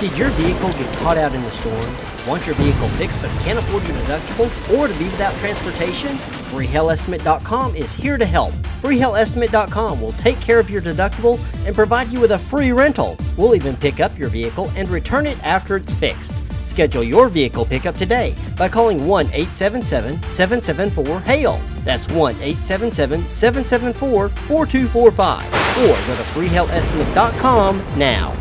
Did your vehicle get caught out in the storm? Want your vehicle fixed but can't afford your deductible? Or to be without transportation? FreeHailEstimate.com is here to help. FreeHailEstimate.com will take care of your deductible and provide you with a free rental. We'll even pick up your vehicle and return it after it's fixed. Schedule your vehicle pickup today by calling 1 877 774 HAIL. That's 1 877 774 4245. Or go to FreeHailEstimate.com now.